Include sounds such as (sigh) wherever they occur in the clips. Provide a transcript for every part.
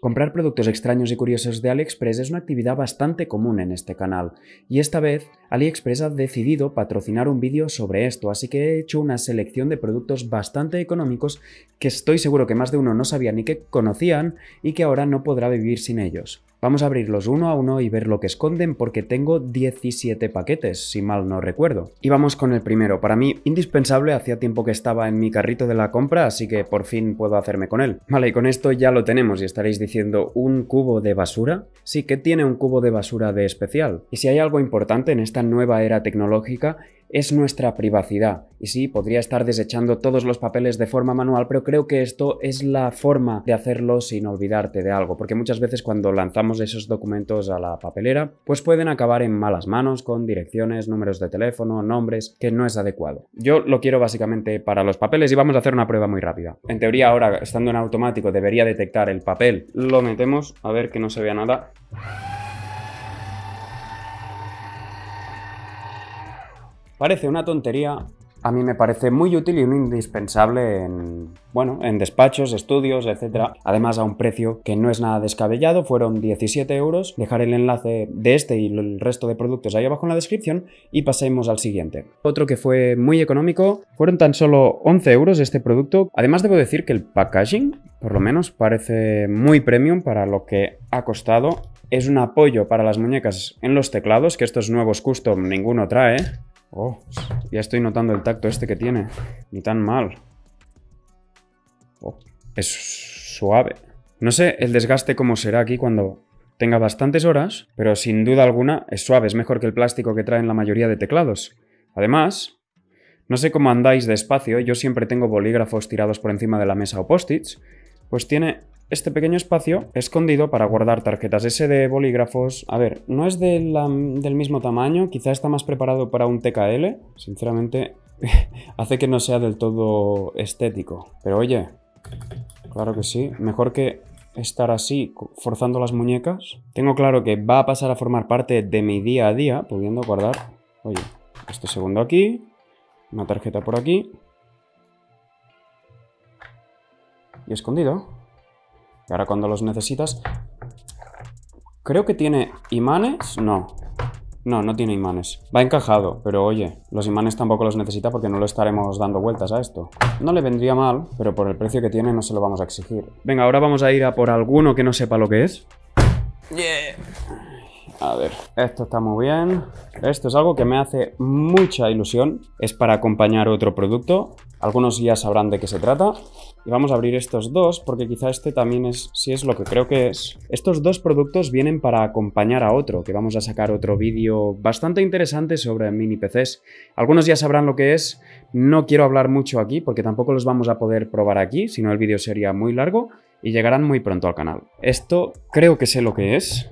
Comprar productos extraños y curiosos de AliExpress es una actividad bastante común en este canal, y esta vez AliExpress ha decidido patrocinar un vídeo sobre esto, así que he hecho una selección de productos bastante económicos que estoy seguro que más de uno no sabía ni que conocían y que ahora no podrá vivir sin ellos. Vamos a abrirlos uno a uno y ver lo que esconden porque tengo 17 paquetes, si mal no recuerdo. Y vamos con el primero, para mí indispensable, hacía tiempo que estaba en mi carrito de la compra, así que por fin puedo hacerme con él. Vale, y con esto ya lo tenemos y estaréis diciendo, ¿un cubo de basura? Sí, que tiene un cubo de basura de especial. Y si hay algo importante en esta nueva era tecnológica, es nuestra privacidad. Y sí, podría estar desechando todos los papeles de forma manual, pero creo que esto es la forma de hacerlo sin olvidarte de algo, porque muchas veces cuando lanzamos esos documentos a la papelera, pues pueden acabar en malas manos con direcciones, números de teléfono, nombres, que no es adecuado. Yo lo quiero básicamente para los papeles y vamos a hacer una prueba muy rápida. En teoría ahora, estando en automático, debería detectar el papel. Lo metemos, a ver que no se vea nada. Parece una tontería, a mí me parece muy útil y un indispensable en, bueno, en despachos, estudios, etc. Además a un precio que no es nada descabellado, fueron 17 euros. Dejaré el enlace de este y el resto de productos ahí abajo en la descripción y pasemos al siguiente. Otro que fue muy económico, fueron tan solo 11 euros este producto. Además debo decir que el packaging, por lo menos, parece muy premium para lo que ha costado. Es un apoyo para las muñecas en los teclados, que estos nuevos custom ninguno trae. Oh, ya estoy notando el tacto este que tiene. Ni tan mal. Oh, es suave. No sé el desgaste cómo será aquí cuando tenga bastantes horas, pero sin duda alguna es suave, es mejor que el plástico que traen la mayoría de teclados. Además, no sé cómo andáis despacio, yo siempre tengo bolígrafos tirados por encima de la mesa o post-its, pues tiene este pequeño espacio escondido para guardar tarjetas SD, bolígrafos. A ver, no es del mismo tamaño, quizá está más preparado para un TKL. Sinceramente, (laughs) hace que no sea del todo estético. Pero oye, claro que sí, mejor que estar así, forzando las muñecas. Tengo claro que va a pasar a formar parte de mi día a día, pudiendo guardar, oye, este segundo aquí, una tarjeta por aquí. Y escondido. Y ahora cuando los necesitas... Creo que tiene imanes. No. No, no tiene imanes. Va encajado, pero oye, los imanes tampoco los necesita porque no lo estaremos dando vueltas a esto. No le vendría mal, pero por el precio que tiene no se lo vamos a exigir. Venga, ahora vamos a ir a por alguno que no sepa lo que es. Yeah. A ver, esto está muy bien. Esto es algo que me hace mucha ilusión. Es para acompañar otro producto. Algunos ya sabrán de qué se trata. Y vamos a abrir estos dos porque quizá este también es, si es lo que creo que es. Estos dos productos vienen para acompañar a otro, que vamos a sacar otro vídeo bastante interesante sobre mini PCs. Algunos ya sabrán lo que es, no quiero hablar mucho aquí porque tampoco los vamos a poder probar aquí, si no el vídeo sería muy largo y llegarán muy pronto al canal. Esto creo que sé lo que es.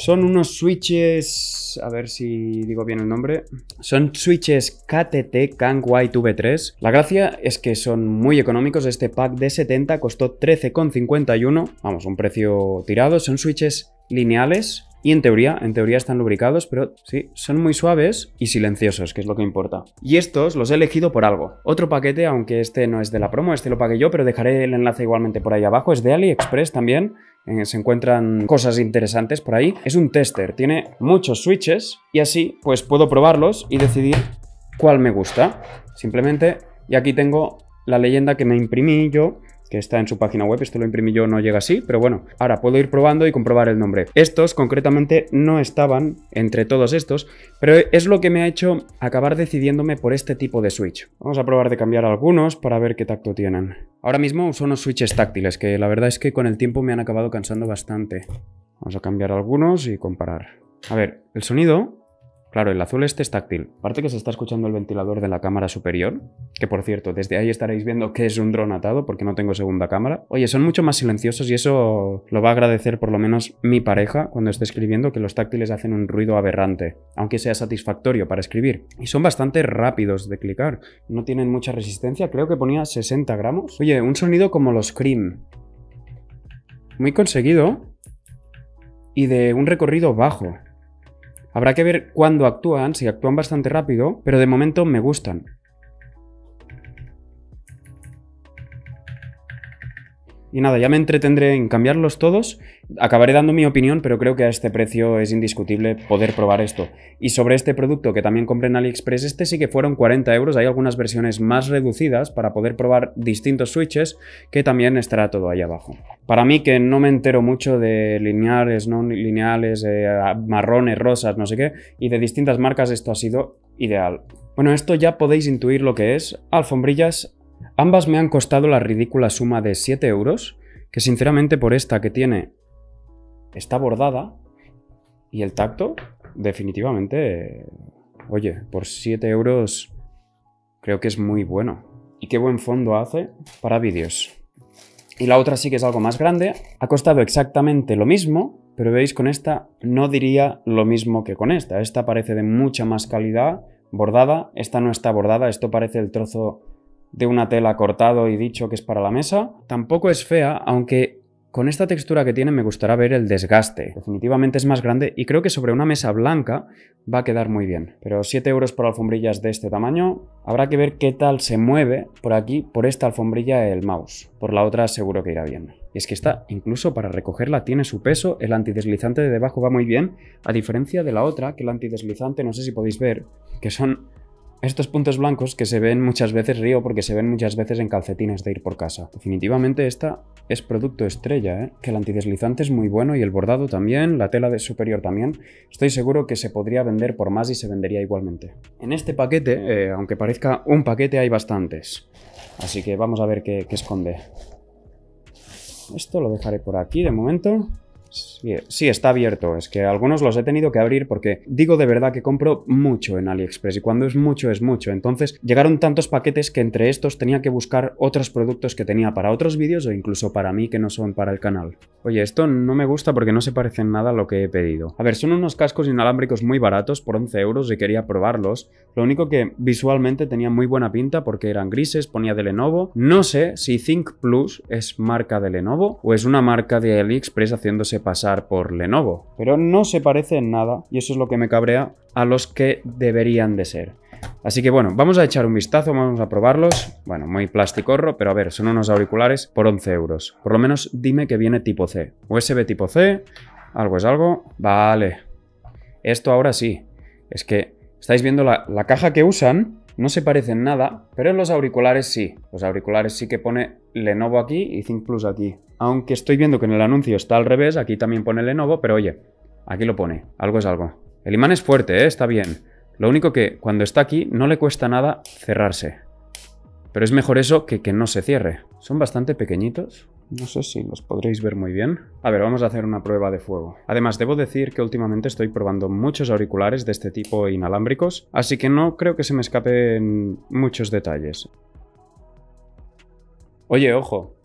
Son unos switches, a ver si digo bien el nombre. Son switches KTT Kang White V3. La gracia es que son muy económicos. Este pack de 70 costó 13,51. Vamos, un precio tirado. Son switches lineales y en teoría, en teoría están lubricados, pero sí, son muy suaves y silenciosos, que es lo que importa. Y estos los he elegido por algo. Otro paquete, aunque este no es de la promo, este lo pagué yo, pero dejaré el enlace igualmente por ahí abajo. Es de AliExpress también. Eh, se encuentran cosas interesantes por ahí. Es un tester, tiene muchos switches y así pues puedo probarlos y decidir cuál me gusta. Simplemente, y aquí tengo la leyenda que me imprimí yo que está en su página web. Esto lo imprimí yo, no llega así, pero bueno, ahora puedo ir probando y comprobar el nombre. Estos concretamente no estaban entre todos estos, pero es lo que me ha hecho acabar decidiéndome por este tipo de switch. Vamos a probar de cambiar algunos para ver qué tacto tienen. Ahora mismo uso unos switches táctiles, que la verdad es que con el tiempo me han acabado cansando bastante. Vamos a cambiar algunos y comparar. A ver, el sonido Claro, el azul este es táctil. Aparte que se está escuchando el ventilador de la cámara superior, que por cierto, desde ahí estaréis viendo que es un dron atado porque no tengo segunda cámara. Oye, son mucho más silenciosos y eso lo va a agradecer por lo menos mi pareja cuando esté escribiendo que los táctiles hacen un ruido aberrante, aunque sea satisfactorio para escribir. Y son bastante rápidos de clicar, no tienen mucha resistencia, creo que ponía 60 gramos. Oye, un sonido como los Cream. Muy conseguido y de un recorrido bajo. Habrá que ver cuándo actúan, si actúan bastante rápido, pero de momento me gustan. Y nada, ya me entretendré en cambiarlos todos. Acabaré dando mi opinión, pero creo que a este precio es indiscutible poder probar esto. Y sobre este producto que también compré en AliExpress, este sí que fueron 40 euros. Hay algunas versiones más reducidas para poder probar distintos switches, que también estará todo ahí abajo. Para mí, que no me entero mucho de lineales, no lineales, eh, marrones, rosas, no sé qué, y de distintas marcas, esto ha sido ideal. Bueno, esto ya podéis intuir lo que es. Alfombrillas Ambas me han costado la ridícula suma de 7 euros, que sinceramente por esta que tiene está bordada y el tacto, definitivamente, oye, por 7 euros creo que es muy bueno. Y qué buen fondo hace para vídeos. Y la otra sí que es algo más grande, ha costado exactamente lo mismo, pero veis con esta no diría lo mismo que con esta. Esta parece de mucha más calidad, bordada, esta no está bordada, esto parece el trozo de una tela cortado y dicho que es para la mesa. Tampoco es fea, aunque con esta textura que tiene me gustará ver el desgaste. Definitivamente es más grande y creo que sobre una mesa blanca va a quedar muy bien. Pero 7 euros por alfombillas de este tamaño. Habrá que ver qué tal se mueve por aquí, por esta alfombrilla el mouse. Por la otra seguro que irá bien. Y es que esta, incluso para recogerla, tiene su peso. El antideslizante de debajo va muy bien. A diferencia de la otra, que el antideslizante, no sé si podéis ver, que son estos puntos blancos que se ven muchas veces, río, porque se ven muchas veces en calcetines de ir por casa. Definitivamente esta es producto estrella, ¿eh? que el antideslizante es muy bueno y el bordado también, la tela de superior también. Estoy seguro que se podría vender por más y se vendería igualmente. En este paquete, eh, aunque parezca un paquete, hay bastantes. Así que vamos a ver qué esconde. Esto lo dejaré por aquí de momento. Sí, está abierto. Es que algunos los he tenido que abrir porque digo de verdad que compro mucho en AliExpress y cuando es mucho es mucho. Entonces llegaron tantos paquetes que entre estos tenía que buscar otros productos que tenía para otros vídeos o incluso para mí que no son para el canal. Oye, esto no me gusta porque no se parecen nada a lo que he pedido. A ver, son unos cascos inalámbricos muy baratos por 11 euros y quería probarlos. Lo único que visualmente tenía muy buena pinta porque eran grises, ponía de Lenovo. No sé si Think Plus es marca de Lenovo o es una marca de AliExpress haciéndose pasar por Lenovo, pero no se parece en nada y eso es lo que me cabrea a los que deberían de ser. Así que bueno, vamos a echar un vistazo, vamos a probarlos. Bueno, muy plasticorro, pero a ver, son unos auriculares por 11 euros. Por lo menos dime que viene tipo C. USB tipo C, algo es algo. Vale. Esto ahora sí. Es que estáis viendo la, la caja que usan, no se parecen nada, pero en los auriculares sí. Los auriculares sí que pone Lenovo aquí y Think Plus aquí. Aunque estoy viendo que en el anuncio está al revés, aquí también pone Lenovo, pero oye, aquí lo pone, algo es algo. El imán es fuerte, ¿eh? está bien. Lo único que cuando está aquí no le cuesta nada cerrarse. Pero es mejor eso que que no se cierre. Son bastante pequeñitos. No sé si los podréis ver muy bien. A ver, vamos a hacer una prueba de fuego. Además, debo decir que últimamente estoy probando muchos auriculares de este tipo inalámbricos, así que no creo que se me escapen muchos detalles. Oye, ojo,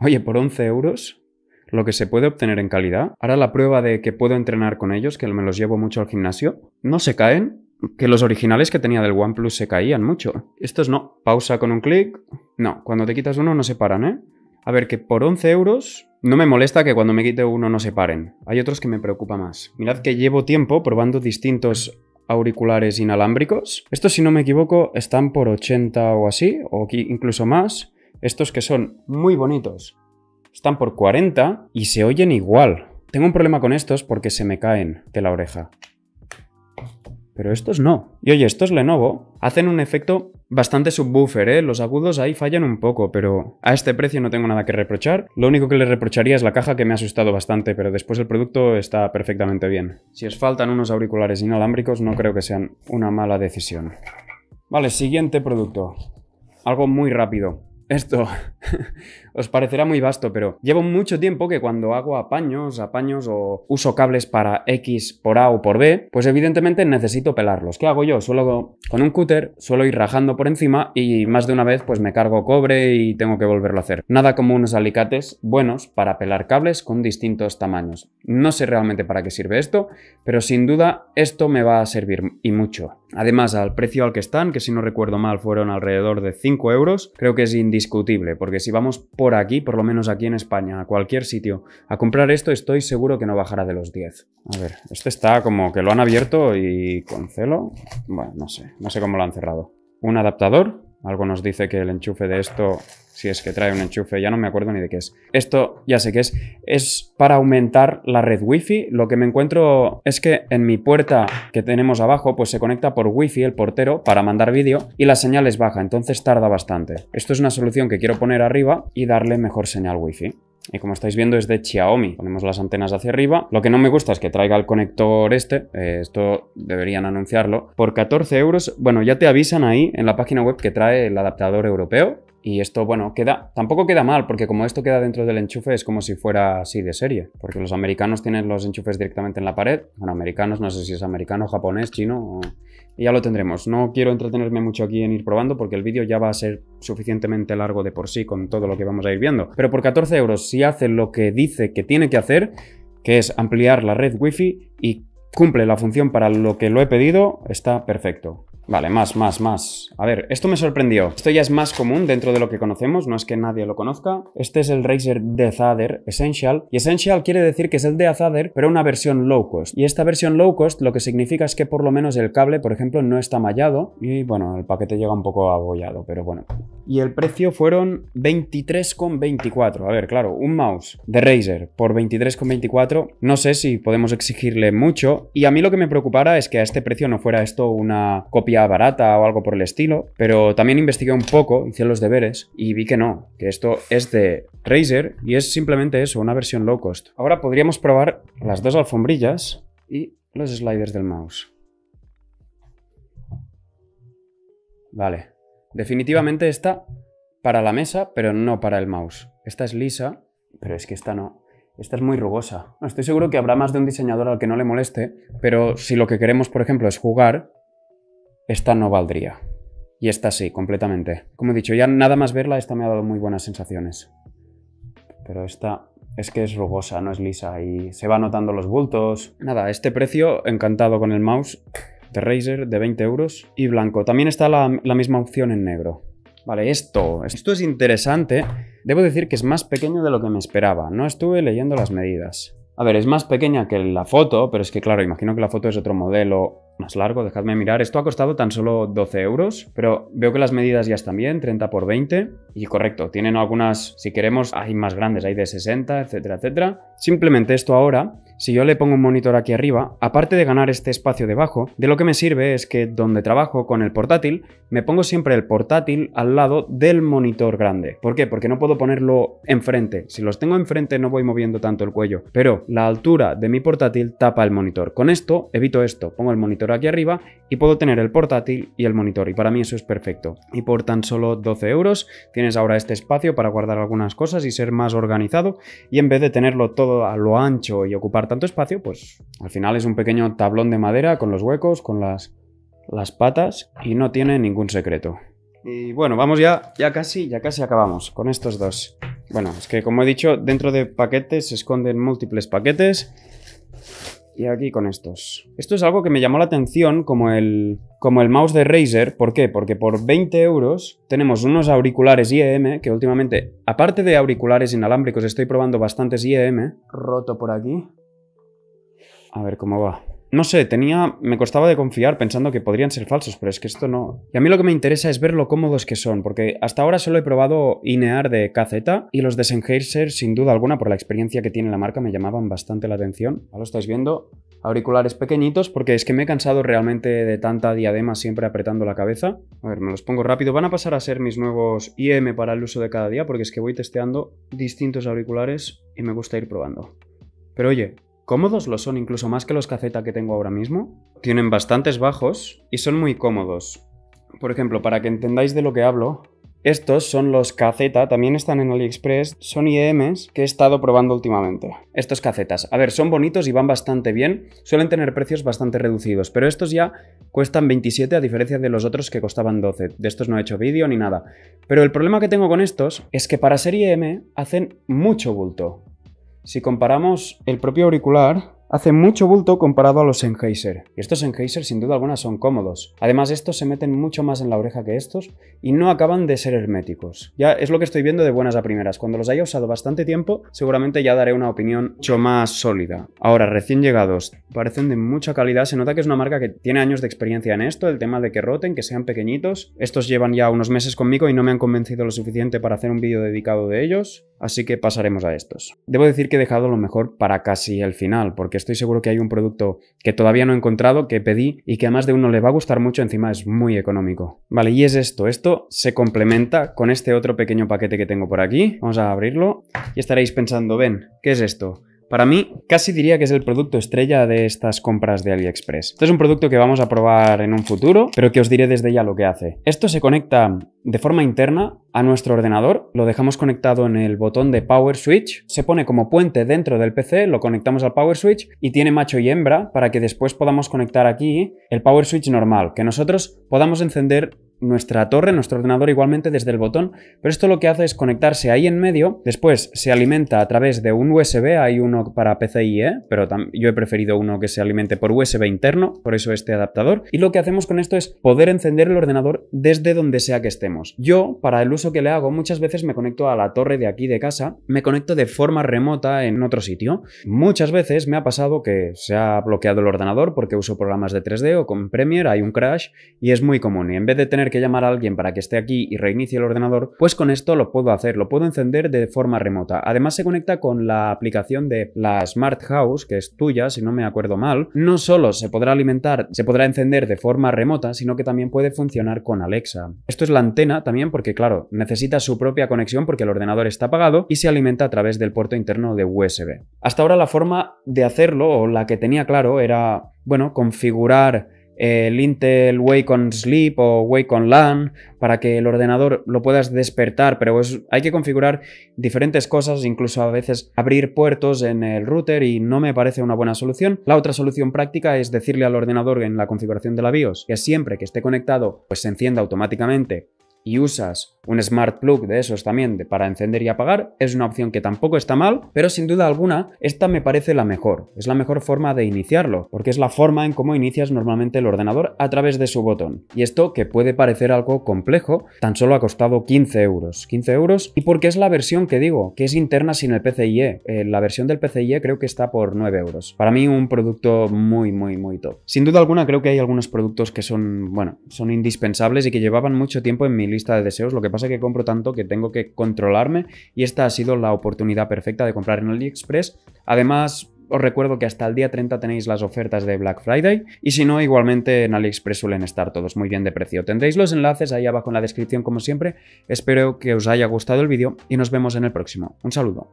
Oye, por 11 euros, lo que se puede obtener en calidad. Ahora la prueba de que puedo entrenar con ellos, que me los llevo mucho al gimnasio. No se caen, que los originales que tenía del OnePlus se caían mucho. Estos no. Pausa con un clic. No, cuando te quitas uno no se paran, ¿eh? A ver, que por 11 euros no me molesta que cuando me quite uno no se paren. Hay otros que me preocupa más. Mirad que llevo tiempo probando distintos auriculares inalámbricos. Estos, si no me equivoco, están por 80 o así, o incluso más. Estos que son muy bonitos están por 40 y se oyen igual. Tengo un problema con estos porque se me caen de la oreja. Pero estos no. Y oye, estos Lenovo hacen un efecto bastante subwoofer, ¿eh? Los agudos ahí fallan un poco, pero a este precio no tengo nada que reprochar. Lo único que le reprocharía es la caja que me ha asustado bastante, pero después el producto está perfectamente bien. Si os faltan unos auriculares inalámbricos, no creo que sean una mala decisión. Vale, siguiente producto. Algo muy rápido. Esto os parecerá muy vasto, pero llevo mucho tiempo que cuando hago apaños, apaños o uso cables para X por A o por B, pues evidentemente necesito pelarlos. ¿Qué hago yo? Suelo con un cúter, suelo ir rajando por encima y más de una vez pues me cargo cobre y tengo que volverlo a hacer. Nada como unos alicates buenos para pelar cables con distintos tamaños. No sé realmente para qué sirve esto, pero sin duda esto me va a servir y mucho. Además, al precio al que están, que si no recuerdo mal fueron alrededor de 5 euros, creo que es indiscutible, porque si vamos por aquí, por lo menos aquí en España, a cualquier sitio, a comprar esto, estoy seguro que no bajará de los 10. A ver, este está como que lo han abierto y con celo. Bueno, no sé, no sé cómo lo han cerrado. Un adaptador Algo nos dice que el enchufe de esto, si es que trae un enchufe, ya no me acuerdo ni de qué es. Esto ya sé qué es. Es para aumentar la red wifi. Lo que me encuentro es que en mi puerta que tenemos abajo, pues se conecta por wifi el portero para mandar vídeo y la señal es baja, entonces tarda bastante. Esto es una solución que quiero poner arriba y darle mejor señal wifi. Y como estáis viendo es de Xiaomi. Ponemos las antenas hacia arriba. Lo que no me gusta es que traiga el conector este. Eh, esto deberían anunciarlo. Por 14 euros, bueno, ya te avisan ahí en la página web que trae el adaptador europeo. Y esto, bueno, queda, tampoco queda mal, porque como esto queda dentro del enchufe es como si fuera así de serie. Porque los americanos tienen los enchufes directamente en la pared. Bueno, americanos, no sé si es americano, japonés, chino o y ya lo tendremos. No quiero entretenerme mucho aquí en ir probando porque el vídeo ya va a ser suficientemente largo de por sí con todo lo que vamos a ir viendo. Pero por 14 euros, si hace lo que dice que tiene que hacer, que es ampliar la red wifi y cumple la función para lo que lo he pedido, está perfecto. Vale, más, más, más. A ver, esto me sorprendió. Esto ya es más común dentro de lo que conocemos, no es que nadie lo conozca. Este es el Razer Death Essential. Y Essential quiere decir que es el Death pero una versión low cost. Y esta versión low cost lo que significa es que por lo menos el cable, por ejemplo, no está mallado. Y bueno, el paquete llega un poco abollado, pero bueno. Y el precio fueron 23,24. A ver, claro, un mouse de Razer por 23,24. No sé si podemos exigirle mucho. Y a mí lo que me preocupara es que a este precio no fuera esto una copia barata o algo por el estilo, pero también investigué un poco, hice los deberes y vi que no, que esto es de Razer y es simplemente eso, una versión low cost. Ahora podríamos probar las dos alfombrillas y los sliders del mouse. Vale, definitivamente esta para la mesa, pero no para el mouse. Esta es lisa, pero es que esta no. Esta es muy rugosa. estoy seguro que habrá más de un diseñador al que no le moleste, pero si lo que queremos, por ejemplo, es jugar, esta no valdría. Y esta sí, completamente. Como he dicho, ya nada más verla, esta me ha dado muy buenas sensaciones. Pero esta es que es rugosa, no es lisa y se va notando los bultos. Nada, este precio, encantado con el mouse de Razer de 20 euros y blanco. También está la, la misma opción en negro. Vale, esto, esto es interesante. Debo decir que es más pequeño de lo que me esperaba. No estuve leyendo las medidas. A ver, es más pequeña que la foto, pero es que claro, imagino que la foto es otro modelo más largo, dejadme mirar. Esto ha costado tan solo 12 euros, pero veo que las medidas ya están bien, 30 por 20. Y correcto, tienen algunas, si queremos, hay más grandes, hay de 60, etcétera, etcétera. Simplemente esto ahora, si yo le pongo un monitor aquí arriba, aparte de ganar este espacio debajo, de lo que me sirve es que donde trabajo con el portátil, me pongo siempre el portátil al lado del monitor grande. ¿Por qué? Porque no puedo ponerlo enfrente. Si los tengo enfrente no voy moviendo tanto el cuello, pero la altura de mi portátil tapa el monitor. Con esto evito esto, pongo el monitor aquí arriba y puedo tener el portátil y el monitor y para mí eso es perfecto. Y por tan solo 12 euros tienes ahora este espacio para guardar algunas cosas y ser más organizado y en vez de tenerlo todo a lo ancho y ocupar tanto espacio, pues al final es un pequeño tablón de madera con los huecos, con las, las patas y no tiene ningún secreto. Y bueno, vamos ya, ya casi, ya casi acabamos con estos dos. Bueno, es que como he dicho, dentro de paquetes se esconden múltiples paquetes y aquí con estos. Esto es algo que me llamó la atención como el, como el mouse de Razer. ¿Por qué? Porque por 20 euros tenemos unos auriculares IEM que últimamente, aparte de auriculares inalámbricos, estoy probando bastantes IEM. Roto por aquí. A ver cómo va. No sé, tenía. Me costaba de confiar pensando que podrían ser falsos, pero es que esto no. Y a mí lo que me interesa es ver lo cómodos que son, porque hasta ahora solo he probado INEAR de KZ y los de sin duda alguna, por la experiencia que tiene la marca, me llamaban bastante la atención. Ya lo estáis viendo. Auriculares pequeñitos, porque es que me he cansado realmente de tanta diadema siempre apretando la cabeza. A ver, me los pongo rápido. Van a pasar a ser mis nuevos IM para el uso de cada día, porque es que voy testeando distintos auriculares y me gusta ir probando. Pero oye, Cómodos lo son incluso más que los caceta que tengo ahora mismo. Tienen bastantes bajos y son muy cómodos. Por ejemplo, para que entendáis de lo que hablo, estos son los caceta, también están en AliExpress, son IEMs que he estado probando últimamente. Estos cacetas, a ver, son bonitos y van bastante bien, suelen tener precios bastante reducidos, pero estos ya cuestan 27 a diferencia de los otros que costaban 12. De estos no he hecho vídeo ni nada. Pero el problema que tengo con estos es que para ser IEM hacen mucho bulto. Si comparamos el propio auricular hace mucho bulto comparado a los Sennheiser. Y estos Sennheiser sin duda alguna son cómodos. Además estos se meten mucho más en la oreja que estos y no acaban de ser herméticos. Ya es lo que estoy viendo de buenas a primeras. Cuando los haya usado bastante tiempo, seguramente ya daré una opinión mucho más sólida. Ahora, recién llegados, parecen de mucha calidad. Se nota que es una marca que tiene años de experiencia en esto, el tema de que roten, que sean pequeñitos. Estos llevan ya unos meses conmigo y no me han convencido lo suficiente para hacer un vídeo dedicado de ellos, así que pasaremos a estos. Debo decir que he dejado lo mejor para casi el final, porque estoy seguro que hay un producto que todavía no he encontrado, que pedí y que a más de uno le va a gustar mucho, encima es muy económico. Vale, y es esto. Esto se complementa con este otro pequeño paquete que tengo por aquí. Vamos a abrirlo y estaréis pensando, ven, ¿qué es esto? Para mí, casi diría que es el producto estrella de estas compras de AliExpress. Este es un producto que vamos a probar en un futuro, pero que os diré desde ya lo que hace. Esto se conecta de forma interna a nuestro ordenador, lo dejamos conectado en el botón de Power Switch, se pone como puente dentro del PC, lo conectamos al Power Switch y tiene macho y hembra para que después podamos conectar aquí el Power Switch normal, que nosotros podamos encender nuestra torre, nuestro ordenador igualmente desde el botón, pero esto lo que hace es conectarse ahí en medio, después se alimenta a través de un USB, hay uno para PCIe, pero yo he preferido uno que se alimente por USB interno, por eso este adaptador, y lo que hacemos con esto es poder encender el ordenador desde donde sea que estemos. Yo, para el uso que le hago, muchas veces me conecto a la torre de aquí de casa, me conecto de forma remota en otro sitio. Muchas veces me ha pasado que se ha bloqueado el ordenador porque uso programas de 3D o con Premiere hay un crash y es muy común, y en vez de tener que llamar a alguien para que esté aquí y reinicie el ordenador, pues con esto lo puedo hacer, lo puedo encender de forma remota. Además se conecta con la aplicación de la Smart House, que es tuya, si no me acuerdo mal. No solo se podrá alimentar, se podrá encender de forma remota, sino que también puede funcionar con Alexa. Esto es la antena también porque, claro, necesita su propia conexión porque el ordenador está apagado y se alimenta a través del puerto interno de USB. Hasta ahora la forma de hacerlo, o la que tenía claro, era, bueno, configurar el Intel Wake on Sleep o Wake on LAN para que el ordenador lo puedas despertar, pero hay que configurar diferentes cosas, incluso a veces abrir puertos en el router y no me parece una buena solución. La otra solución práctica es decirle al ordenador en la configuración de la BIOS que siempre que esté conectado pues se encienda automáticamente y usas un smart plug de esos también para encender y apagar, es una opción que tampoco está mal, pero sin duda alguna esta me parece la mejor. Es la mejor forma de iniciarlo, porque es la forma en cómo inicias normalmente el ordenador a través de su botón. Y esto que puede parecer algo complejo, tan solo ha costado 15 euros. 15 euros y porque es la versión que digo, que es interna sin el PCIe. Eh, la versión del PCIe creo que está por 9 euros. Para mí un producto muy, muy, muy top. Sin duda alguna creo que hay algunos productos que son, bueno, son indispensables y que llevaban mucho tiempo en mi lista de deseos. Lo que pasa es que compro tanto que tengo que controlarme y esta ha sido la oportunidad perfecta de comprar en AliExpress. Además, os recuerdo que hasta el día 30 tenéis las ofertas de Black Friday y si no, igualmente en AliExpress suelen estar todos muy bien de precio. Tendréis los enlaces ahí abajo en la descripción como siempre. Espero que os haya gustado el vídeo y nos vemos en el próximo. Un saludo.